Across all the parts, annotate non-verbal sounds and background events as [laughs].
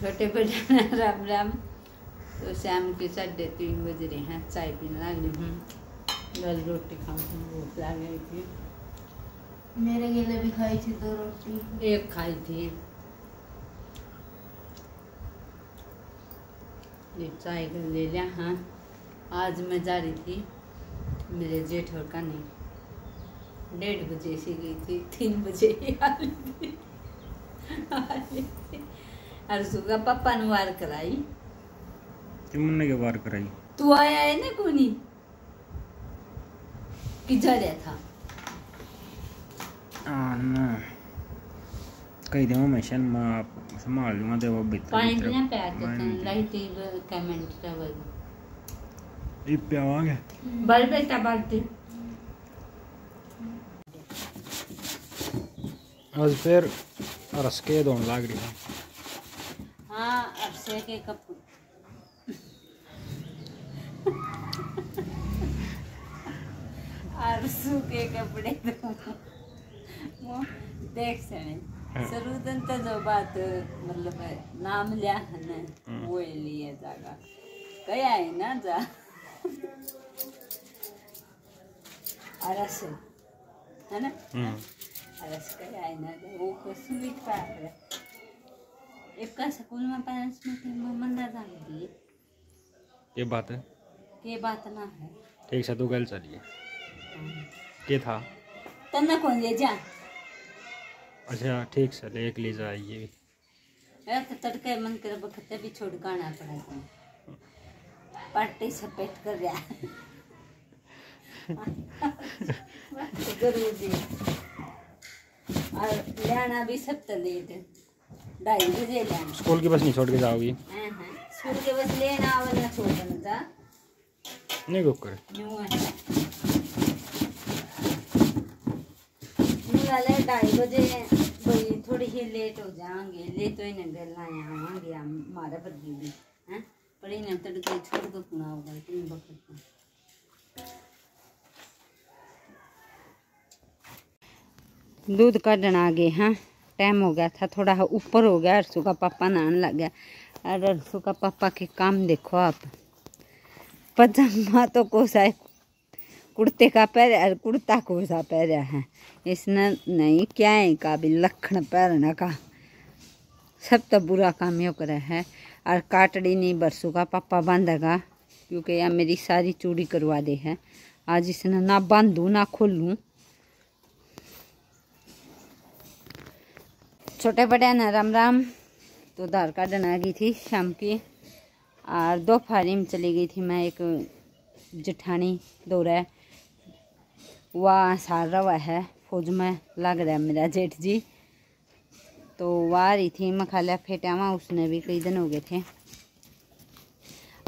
छोटे बड़े राम राम। तो शाम के साढ़े तीन बज रहे हैं चाय पीने लग रही हूँ। गल रोटी खाऊँ भूख लग गई थी। मेरे गेले भी खाई थी दो रोटी। एक खाई थी। ये चाय ले लिया हाँ। आज मैं जा रही थी मेरे जेठ और का नहीं डेढ़ बजे से गई थी तीन बजे ही आ रही थी। आ रही थी। पापा ने वार कराई तुमने के बार कराई तू आया है ना कोनी कि जा रहा था ना कही दे मैं शन मैं संभाल लूँगा ते वो भीतर पानी ना प्यार पी- लाइट कमेंट रहा ये प्यार प्यावांगे बल बेटा बाल्टी आज फिर रस के दोन लाग रही है हाँ अब से के कप। और सूखे कपड़े तो वो देख सने। सरुदन तो जो बात मतलब नाम लिया है ना वो लिए जागा। कया है ना जा। अरस है ना? हम्म अरस कया है ना वो कुछ लिखा है। एक का स्कूल में पेरेंट्स मीटिंग में मंदा जाएगी ये बात है। के बात ना है। ठीक से तू कल चलिए ये था? तन्ना कौन ले जा? अच्छा ठीक से ले एक ले जाइए। भी यार तो तड़के मन कर बखते भी छोड़ गाना पड़ा पार्टी सपेट कर रहा [laughs] [laughs] ज़रूर जी और लेना भी सब तो लेट ढाई बजे स्कूल की बस नहीं छोड़ के जाओगी। हाँ हाँ। स्कूल के बस लेना छोड़ देना नहीं करे। वाले ढाई बजे कोई थोड़ी ही लेट हो जाएँगे। ले तो इन्हें गल आवांगे हमारा बदली भी हैं? पर इन्हें तड़के छोड़ के कुना होगा दूध काटना आ गए हाँ? टाइम हो गया था, थोड़ा ऊपर हो गया, अरसू का पापा नहाने लग गया। और अरसू का पापा के काम देखो आप। पजामा तो कोसा है, कुर्ते का पैर और कुर्ता कोसा पहरा है। इसने नहीं, क्या है का भी लखन पहनने का? सब तो बुरा काम यो करे है। और काटड़ी नहीं, बरसू का पापा बांधेगा, क्योंकि यह मेरी सारी चूड़ी करवा दे है। आज इसने ना बांधू, ना खोलूँ। छोटे बड़े ना, राम राम। तो धार काटन आ गई थी शाम की। और दो फारी में चली गई थी मैं, एक जेठानी दौरा वह, सार रहा है, फौज में लग रहा है मेरा जेठ जी। तो वह रही थी, मैं लिया फेटा वहाँ उसने भी कई दिन हो गए थे।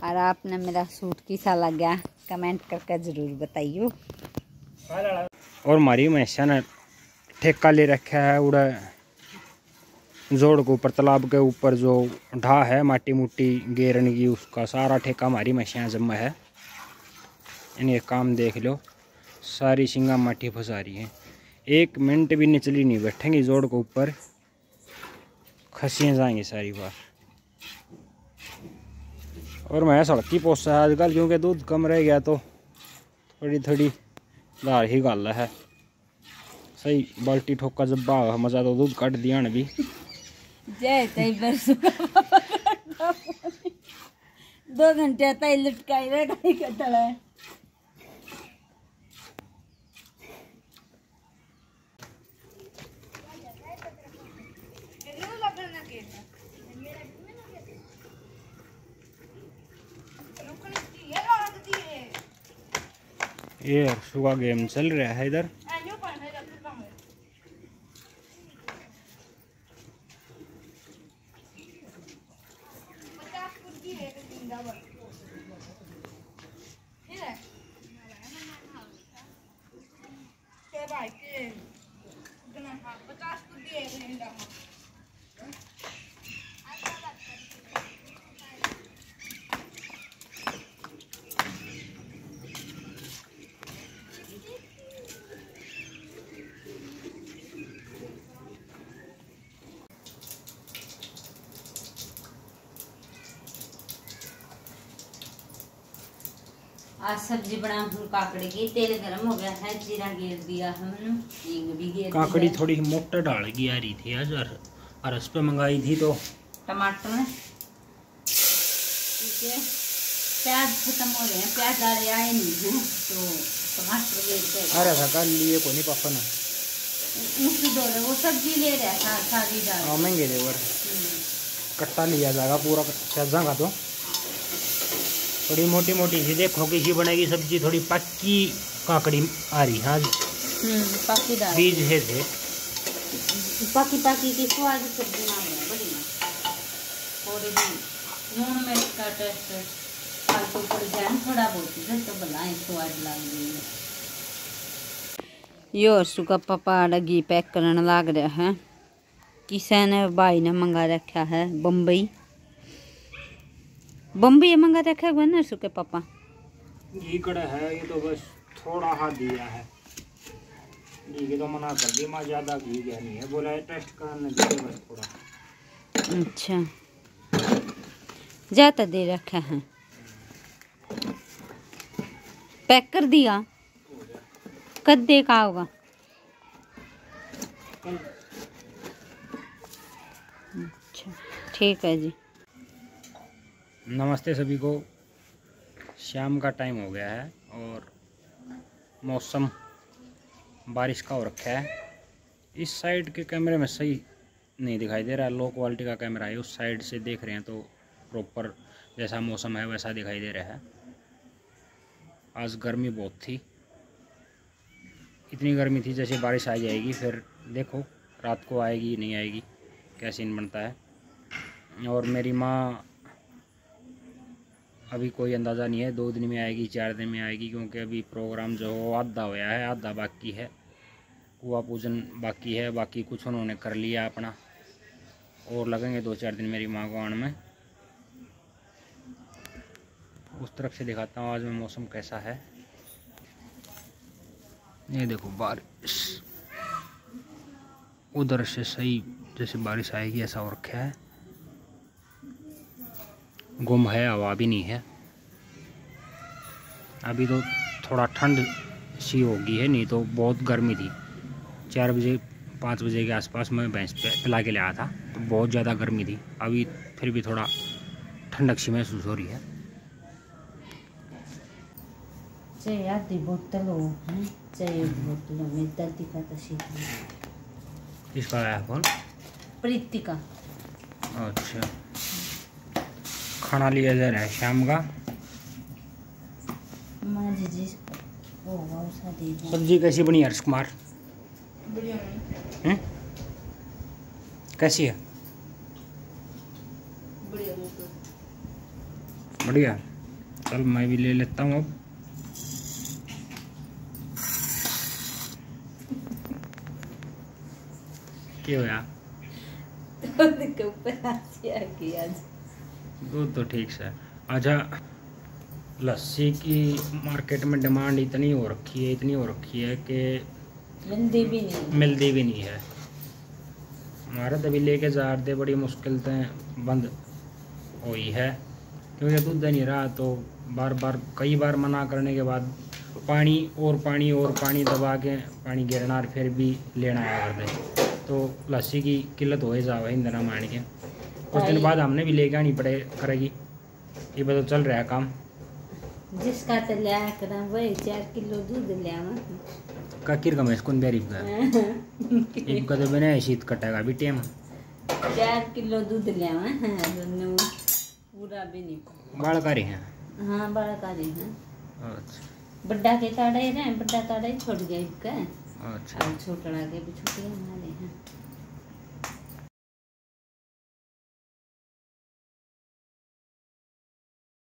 और आपने मेरा सूट किसा लग गया कमेंट करके ज़रूर बताइए और हमारी मैसा ने ठेका ले रखा है, उड़ा जोड़ के ऊपर, तालाब के ऊपर जो ढा है, माटी मुट्टी गेरन की, उसका सारा ठेका हमारी मैसियाँ जमा है। इन्हें काम देख लो, सारी सिंगा माटी फंसा रही है। एक मिनट भी निचली नहीं बैठेंगी जोड़ के ऊपर। खसियाँ जाएँगी सारी बार और मैं सड़की पोसा है आजकल, क्योंकि दूध कम रह गया तो थोड़ी थोड़ी धार ही गल है। सही बाल्टी ठोका जब्बा, मज़ा तो दूध कट दिया भी। जय तई दो घंटे तई लटकाई रह गई कटड़ा ये हर्षु का गेम चल रहा है इधर। Bye-bye. आज सब्ज़ी बना हूँ काकड़ी की तेल गरम हो गया है जीरा गेर दिया हमने हींग भी गेर काकड़ी थोड़ी मोटर डाल की आ रही थी आज और और उस पे मंगाई थी तो। टमाटर। ठीक है। प्याज खत्म हो रहे हैं प्याज डाले आए नहीं हैं तो टमाटर के अरे था कल लिए को नहीं पापा ने। ऊँची दो रहे वो सब्ज़ी ले रहा था सारी डाल हाँ महँगे थे वर हम्म। कट्टा लिया जाएगा पूरा सजा का तो। थोड़ी मोटी मोटी सी देखो किसी बनेगी सब्ज़ी थोड़ी पक्की काकड़ी आ रही है आज हम्म बीज है थे पाकी पाकी की स्वाद सब्ज़ी ना बने बड़ी ना थोड़ी भी नून मिर्च का टेस्ट फालतू पड़ जाए थोड़ा बहुत इधर तो बनाए स्वाद लग गई यो सुका पपाड़ा घी पैक करने लग रहा है। किसी ने भाई ने मंगा रखा है? बम्बई बम्बई मंगा रखा है ना सुके पापा? घी कड़ा है ये तो बस थोड़ा हाथ दिया है। घी के तो मना कर दी माँ ज़्यादा घी गया नहीं है बोला है टेस्ट करने दे बस थोड़ा। अच्छा। ज़्यादा दे रखा है। पैक कर दिया। कद दे का होगा? अच्छा ठीक है जी। नमस्ते सभी को। शाम का टाइम हो गया है और मौसम बारिश का हो रखा है। इस साइड के कैमरे में सही नहीं दिखाई दे रहा लो क्वालिटी का कैमरा है। उस साइड से देख रहे हैं तो प्रॉपर जैसा मौसम है वैसा दिखाई दे रहा है। आज गर्मी बहुत थी। इतनी गर्मी थी जैसे बारिश आ जाएगी, फिर देखो रात को आएगी, नहीं आएगी क्या सीन बनता है। और मेरी माँ अभी कोई अंदाज़ा नहीं है, दो दिन में आएगी, चार दिन में आएगी, क्योंकि अभी प्रोग्राम जो हो आधा होया है, आधा बाकी है। कुआ पूजन बाकी है, बाकी कुछ उन्होंने कर लिया अपना। और लगेंगे दो चार दिन मेरी माँ को आने में। उस तरफ़ से दिखाता हूँ आज में मौसम कैसा है। ये देखो बारिश। उधर से सही जैसे बारिश आएगी ऐसा और रखा है। गुम है हवा भी नहीं है। अभी तो थोड़ा ठंड सी होगी है नहीं तो बहुत गर्मी थी। चार बजे पाँच बजे के आसपास मैं भैंस पे पिला के ले आया था तो बहुत ज़्यादा गर्मी थी। अभी फिर भी थोड़ा ठंडक सी महसूस हो रही है। चाय आधी बोतल हो चाय एक बोतल में का तो किसका आया फ़ोन? प्रीति का। अच्छा। खाना लिया जा रहा है शाम का। सब्ज़ी कैसी बनी हर्ष कुमार? कैसी है? बढ़िया चल मैं भी ले लेता हूँ अब। [laughs] क्या [laughs] होया दूध तो ठीक से अच्छा लस्सी की मार्केट में डिमांड इतनी हो रखी है इतनी हो रखी है कि मिलती भी नहीं मिलती भी नहीं है। हमारे तभी लेके जा रहे बड़ी मुश्किल से बंद हुई है। क्योंकि दूध नहीं रहा तो बार बार कई बार मना करने के बाद पानी और पानी और पानी दबा के पानी गिरना फिर भी लेना आया करते तो लस्सी की किल्लत हो जाओ इंदना मान के कुछ दिन बाद हमने भी लेके आनी पड़े करेगी। ये तो चल रहा है काम। जिसका तो लिया करा वही चार किलो दूध लिया काकिर का मैं कौन बेरी का एक का तो बिना शीत कटेगा भी टेम। चार किलो दूध लिया दोनों। पूरा भी नहीं। बाल का रहे हैं। हाँ बड़ा कारी है। अच्छा। बड्डा के ताड़े रहे बड्डा ताड़े छोड़ गए इसका अच्छा। छोटा के भी छोटे हमारे हैं